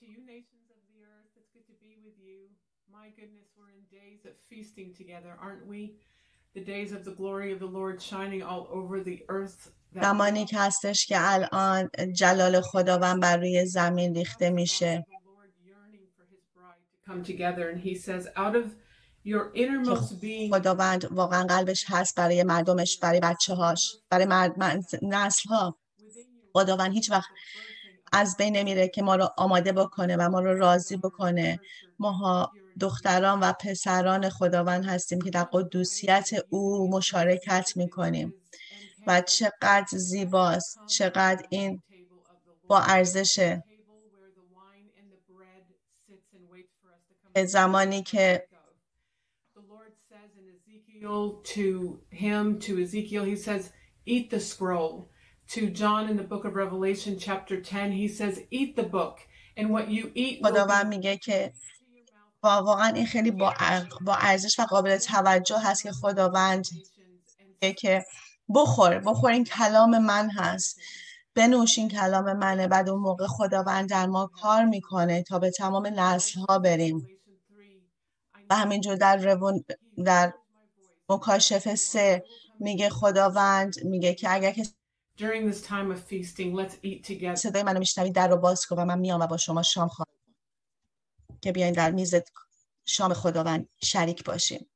to you, nations of the earth. It's good to be with you. My goodness, we're in days of feasting together, aren't we? The days of the glory of the Lord shining all over the earth. زمانی که هستش که الان جلال خداوند بر روی زمین ریخته میشه The Lord yearning for his bride to come together, and he says, out of your innermost being, خداوند واقعا قلبش هست برای مردمش برای بچه هاش برای مرد نسل ها خداوند هیچ وقت از بین نمیره که ما رو آماده بکنه و ما رو راضی بکنه ماها دختران و پسران خداوند هستیم که در قدوسیت او مشارکت می‌کنیم و چقدر زیباست چقدر این با ارزشه زمانی که to him, to Ezekiel, he says, Eat the scroll. To John in the book of Revelation, chapter 10, he says, Eat the book. And what you eat خداوند میگه که با واقعا این خیلی با, با ارزش و قابل توجه هست که خداوند میگه که بخور بخور این کلام من هست. بنوش این کلام منه. بعد اون موقع خداوند در ما کار می‌کنه تا به تمام نسل ها بریم. و همینجور در روان در مکاشفه سه میگه خداوند میگه که اگر که During this time of feasting, let's eat together. صدای منو میشنوید در رو باز کن و من میام و با شما شام خواهم که بیاین در میز شام خداوند شریک باشیم